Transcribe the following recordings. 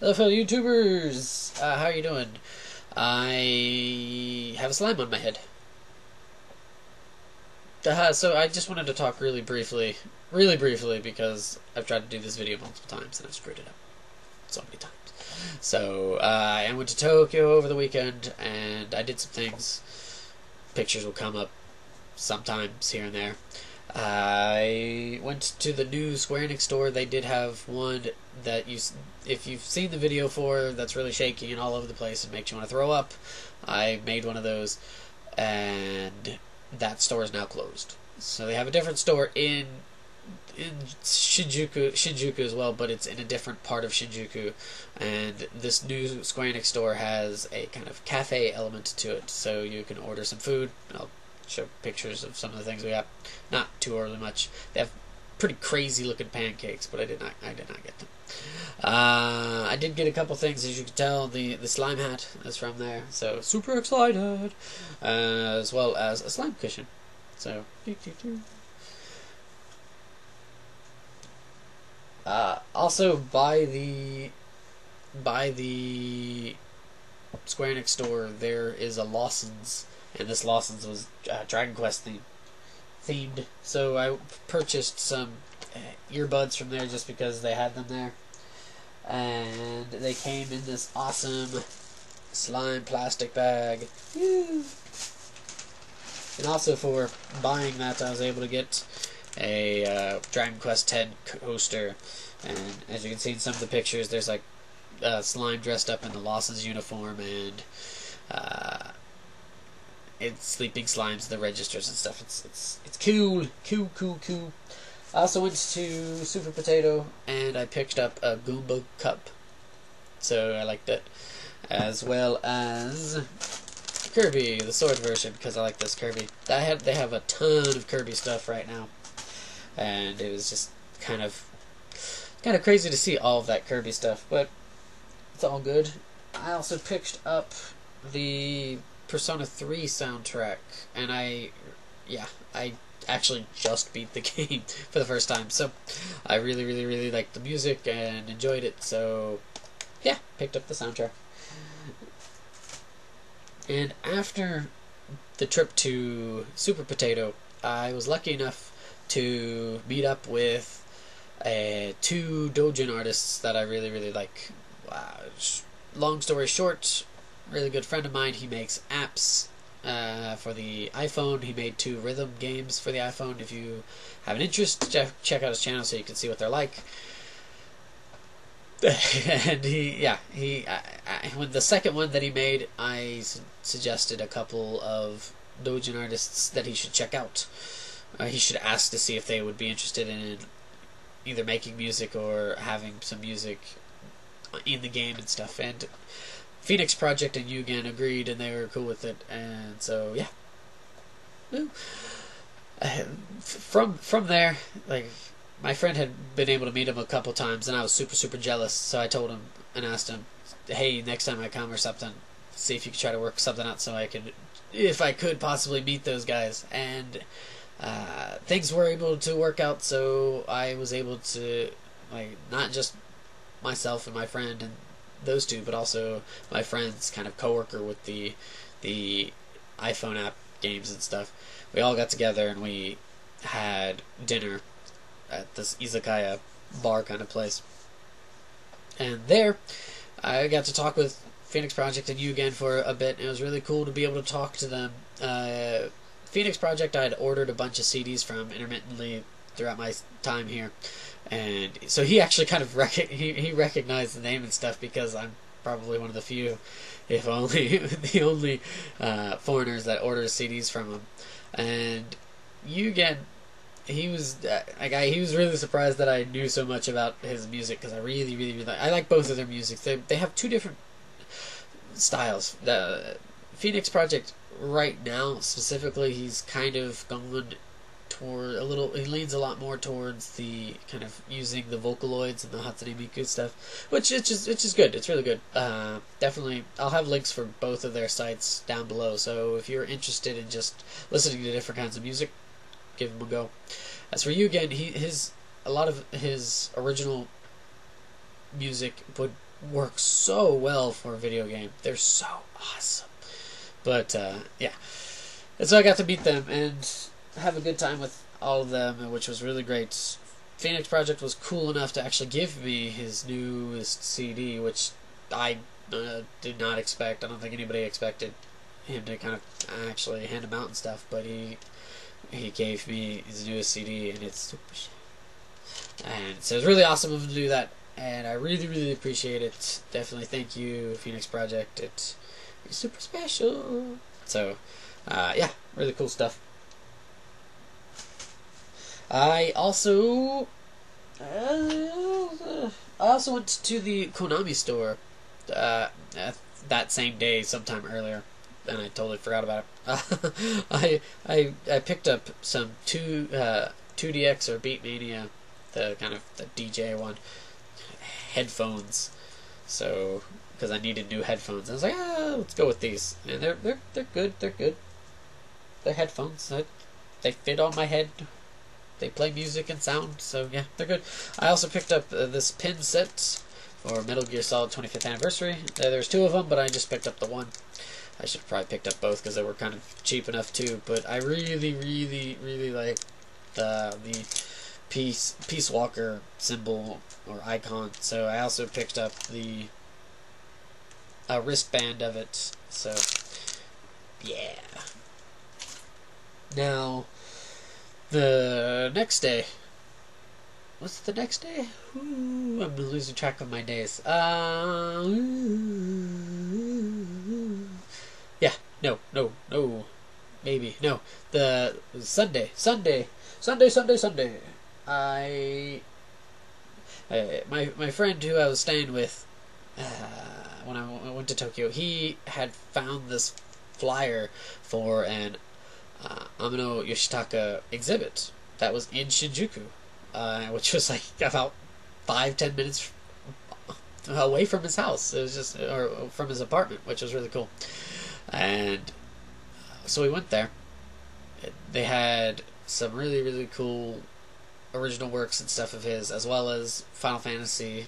Hello, fellow YouTubers. Uh, how are you doing? I have a slime on my head. Uh, so I just wanted to talk really briefly, really briefly, because I've tried to do this video multiple times and I've screwed it up so many times. So uh, I went to Tokyo over the weekend and I did some things. Pictures will come up sometimes here and there. I went to the new Square Enix store. They did have one that you, if you've seen the video for, that's really shaky and all over the place and makes you want to throw up. I made one of those, and that store is now closed. So they have a different store in in Shinjuku, Shinjuku as well, but it's in a different part of Shinjuku. And this new Square Enix store has a kind of cafe element to it, so you can order some food. I'll show pictures of some of the things we got. Not too early much. They have pretty crazy looking pancakes, but I did not I did not get them. Uh, I did get a couple things, as you can tell. The the slime hat is from there, so super excited, uh, as well as a slime cushion. So. Uh, also, by the by the Square Enix store, there is a Lawson's this Lawson's was uh, Dragon Quest themed. Themed, so I purchased some uh, earbuds from there just because they had them there, and they came in this awesome slime plastic bag. And also for buying that, I was able to get a uh, Dragon Quest X coaster, and as you can see in some of the pictures, there's like uh, slime dressed up in the Lawson's uniform and. Uh, it's sleeping slimes, the registers and stuff. It's it's it's cool, cool, cool, cool. I also went to Super Potato and I picked up a Goomba cup, so I liked it, as well as Kirby, the sword version, because I like this Kirby. I have they have a ton of Kirby stuff right now, and it was just kind of kind of crazy to see all of that Kirby stuff, but it's all good. I also picked up the Persona 3 soundtrack, and I, yeah, I actually just beat the game for the first time. So I really, really, really liked the music and enjoyed it. So yeah, picked up the soundtrack. And after the trip to Super Potato, I was lucky enough to meet up with uh, two Dojin artists that I really, really like. Uh, long story short, really good friend of mine. He makes apps uh, for the iPhone. He made two rhythm games for the iPhone. If you have an interest, check out his channel so you can see what they're like. and he, yeah, he. I, I, when the second one that he made, I su- suggested a couple of Dojin artists that he should check out. Uh, he should ask to see if they would be interested in either making music or having some music in the game and stuff. And Phoenix Project and Yuugen agreed, and they were cool with it, and so yeah. From from there, like my friend had been able to meet him a couple times, and I was super super jealous. So I told him and asked him, "Hey, next time I come or something, see if you could try to work something out so I could, if I could possibly meet those guys." And uh, things were able to work out, so I was able to like not just myself and my friend and those two, but also my friend's kind of coworker with the the iPhone app games and stuff. We all got together and we had dinner at this izakaya bar kind of place. And there, I got to talk with Phoenix Project and Yuugen for a bit. And it was really cool to be able to talk to them. Uh, Phoenix Project, I had ordered a bunch of CDs from intermittently throughout my time here, and so he actually kind of rec- he he recognized the name and stuff because I'm probably one of the few, if only the only uh, foreigners that orders CDs from him, and you get he was uh, like I, he was really surprised that I knew so much about his music because I really really really I like both of their music. They they have two different styles. The Phoenix Project right now specifically he's kind of going toward a little. He leans a lot more towards the kind of using the Vocaloids and the Hatsune Miku stuff, which is just it's just good. It's really good. Uh, definitely, I'll have links for both of their sites down below. So if you're interested in just listening to different kinds of music, give them a go. As for Yuugen, he his a lot of his original music would work so well for a video game. They're so awesome. But uh, yeah, and so I got to meet them and have a good time with all of them, which was really great. Phoenix Project was cool enough to actually give me his newest CD, which I uh, did not expect. I don't think anybody expected him to kind of actually hand them out and stuff, but he he gave me his newest CD, and it's super. And so it's really awesome of him to do that, and I really, really appreciate it. Definitely thank you, Phoenix Project. It's, it's super special. So, uh, yeah, really cool stuff. I also uh, I also went to the Konami store uh, that same day, sometime earlier, and I totally forgot about it. I I I picked up some two uh, 2DX or Beatmania, the kind of the DJ one, headphones. So because I needed new headphones, I was like, ah, let's go with these, and they're they're they're good. They're good. They're headphones. They fit on my head they play music and sound, so yeah, they're good. I also picked up uh, this pin set for Metal Gear Solid 25th Anniversary. There's two of them, but I just picked up the one. I should have probably picked up both because they were kind of cheap enough too. But I really, really, really like the the Peace Peace Walker symbol or icon. So I also picked up the a wristband of it. So yeah. Now the next day. What's the next day? Ooh, I'm losing track of my days. Uh, yeah, no, no, no, maybe no. The Sunday, Sunday, Sunday, Sunday, Sunday. I, I my my friend who I was staying with uh, when I went to Tokyo, he had found this flyer for an uh, Amano Yoshitaka exhibit that was in Shinjuku, uh, which was like about five ten minutes away from his house. It was just or from his apartment, which was really cool. And uh, so we went there. They had some really really cool original works and stuff of his, as well as Final Fantasy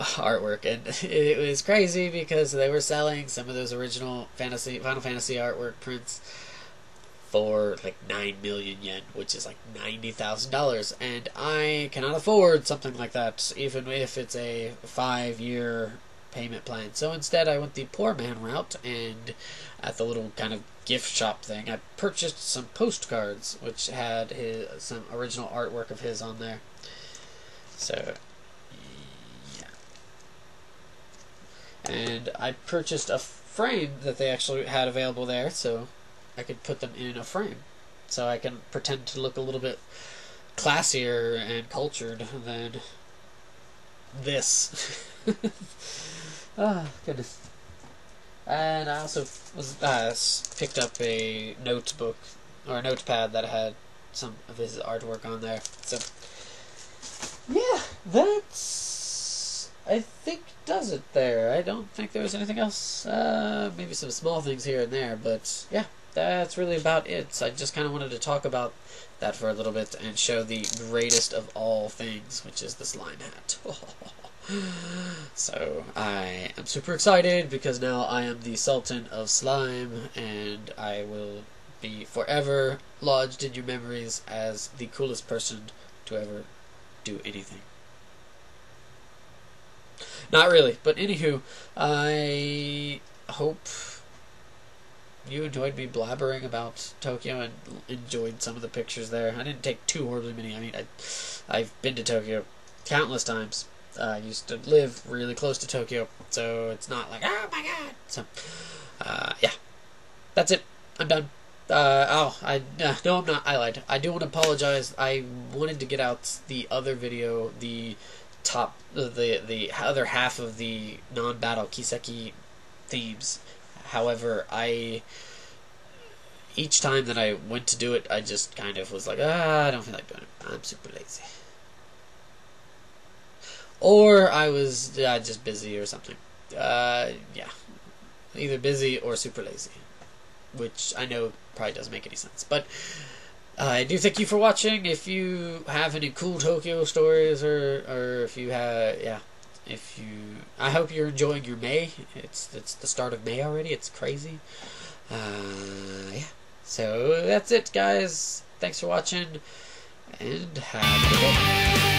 artwork, and it was crazy because they were selling some of those original fantasy Final Fantasy artwork prints for like 9 million yen, which is like $90,000. And I cannot afford something like that, even if it's a five year payment plan. So instead, I went the poor man route, and at the little kind of gift shop thing, I purchased some postcards, which had his, some original artwork of his on there. So, yeah. And I purchased a frame that they actually had available there, so I could put them in a frame. So I can pretend to look a little bit classier and cultured than this. oh, goodness. And I also was uh, picked up a notebook or a notepad that had some of his artwork on there. So yeah, that's I think does it there. I don't think there was anything else. Uh, maybe some small things here and there, but yeah that's really about it. So I just kind of wanted to talk about that for a little bit and show the greatest of all things, which is this slime hat. so I am super excited because now I am the Sultan of Slime, and I will be forever lodged in your memories as the coolest person to ever do anything. Not really, but anywho, I hope you enjoyed me blabbering about Tokyo and enjoyed some of the pictures there. I didn't take too horribly many. I mean, I, I've been to Tokyo countless times. Uh, I used to live really close to Tokyo, so it's not like, oh my god. So, uh, yeah. That's it. I'm done. Uh, oh, I uh, no, I'm not. I lied. I do want to apologize. I wanted to get out the other video, the top, the the other half of the non-battle Kiseki themes However, I each time that I went to do it, I just kind of was like, ah, I don't feel like doing it. I'm super lazy. Or I was uh, just busy or something. Uh, yeah. Either busy or super lazy. Which I know probably doesn't make any sense. But uh, I do thank you for watching. If you have any cool Tokyo stories or, or if you have, yeah, if you, I hope you're enjoying your May. It's it's the start of May already. It's crazy. Uh, yeah. So that's it, guys. Thanks for watching, and have a good day.